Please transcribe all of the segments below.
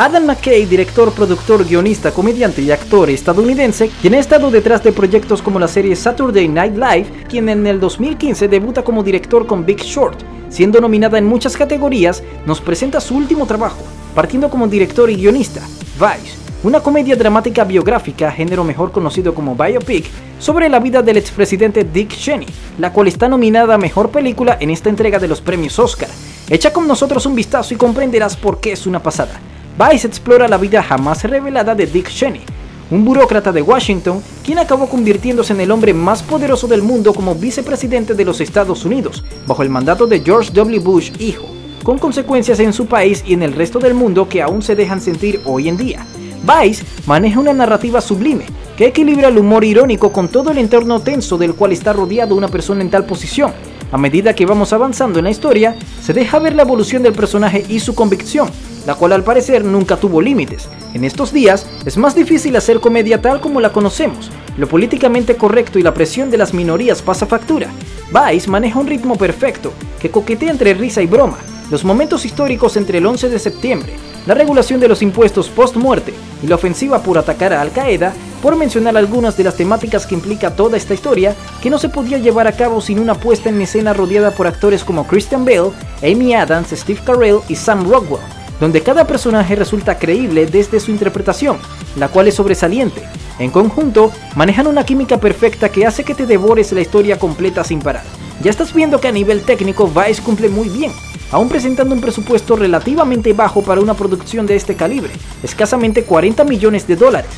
Adam McKay, director, productor, guionista, comediante y actor estadounidense, quien ha estado detrás de proyectos como la serie Saturday Night Live, quien en el 2015 debuta como director con Big Short, siendo nominada en muchas categorías, nos presenta su último trabajo, partiendo como director y guionista, Vice, una comedia dramática biográfica, género mejor conocido como biopic, sobre la vida del expresidente Dick Cheney, la cual está nominada a Mejor Película en esta entrega de los premios Oscar. Echa con nosotros un vistazo y comprenderás por qué es una pasada. Vice explora la vida jamás revelada de Dick Cheney, un burócrata de Washington quien acabó convirtiéndose en el hombre más poderoso del mundo como vicepresidente de los Estados Unidos, bajo el mandato de George W. Bush hijo, con consecuencias en su país y en el resto del mundo que aún se dejan sentir hoy en día. Vice maneja una narrativa sublime que equilibra el humor irónico con todo el entorno tenso del cual está rodeado una persona en tal posición. A medida que vamos avanzando en la historia, se deja ver la evolución del personaje y su convicción, la cual al parecer nunca tuvo límites. En estos días es más difícil hacer comedia tal como la conocemos. Lo políticamente correcto y la presión de las minorías pasa factura. Vice maneja un ritmo perfecto, que coquetea entre risa y broma. Los momentos históricos entre el 11 de septiembre, la regulación de los impuestos post-muerte y la ofensiva por atacar a Al Qaeda, por mencionar algunas de las temáticas que implica toda esta historia, que no se podía llevar a cabo sin una puesta en escena rodeada por actores como Christian Bale, Amy Adams, Steve Carell y Sam Rockwell donde cada personaje resulta creíble desde su interpretación, la cual es sobresaliente. En conjunto, manejan una química perfecta que hace que te devores la historia completa sin parar. Ya estás viendo que a nivel técnico Vice cumple muy bien, aún presentando un presupuesto relativamente bajo para una producción de este calibre, escasamente 40 millones de dólares.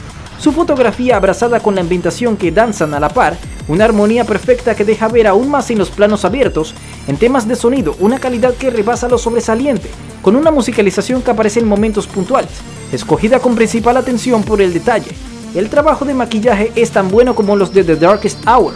Su fotografía abrazada con la ambientación que danzan a la par, una armonía perfecta que deja ver aún más en los planos abiertos, en temas de sonido, una calidad que rebasa lo sobresaliente, con una musicalización que aparece en momentos puntuales, escogida con principal atención por el detalle. El trabajo de maquillaje es tan bueno como los de The Darkest Hour,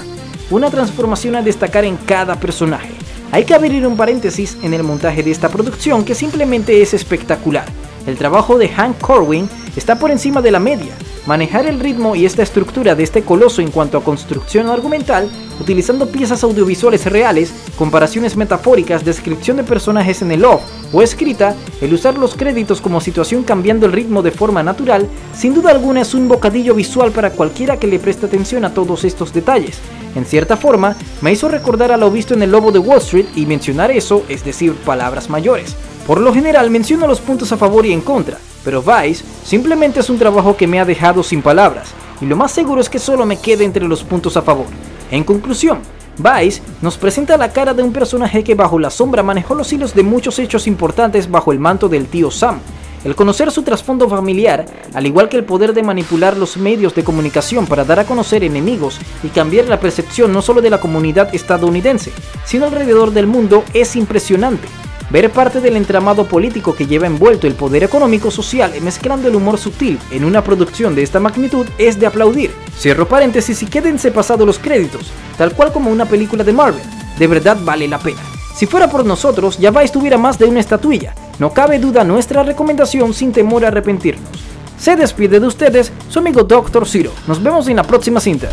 una transformación a destacar en cada personaje. Hay que abrir un paréntesis en el montaje de esta producción que simplemente es espectacular. El trabajo de Hank Corwin está por encima de la media, Manejar el ritmo y esta estructura de este coloso en cuanto a construcción argumental, utilizando piezas audiovisuales reales, comparaciones metafóricas, descripción de personajes en el off o escrita, el usar los créditos como situación cambiando el ritmo de forma natural, sin duda alguna es un bocadillo visual para cualquiera que le preste atención a todos estos detalles. En cierta forma, me hizo recordar a lo visto en El Lobo de Wall Street y mencionar eso, es decir, palabras mayores. Por lo general menciono los puntos a favor y en contra, pero Vice simplemente es un trabajo que me ha dejado sin palabras, y lo más seguro es que solo me quede entre los puntos a favor. En conclusión, Vice nos presenta la cara de un personaje que bajo la sombra manejó los hilos de muchos hechos importantes bajo el manto del tío Sam. El conocer su trasfondo familiar, al igual que el poder de manipular los medios de comunicación para dar a conocer enemigos y cambiar la percepción no solo de la comunidad estadounidense, sino alrededor del mundo, es impresionante. Ver parte del entramado político que lleva envuelto el poder económico social mezclando el humor sutil en una producción de esta magnitud es de aplaudir. Cierro paréntesis y quédense pasados los créditos, tal cual como una película de Marvel. De verdad vale la pena. Si fuera por nosotros, ya vais tuviera más de una estatuilla. No cabe duda nuestra recomendación sin temor a arrepentirnos. Se despide de ustedes su amigo Dr. Zero. Nos vemos en la próxima cinta.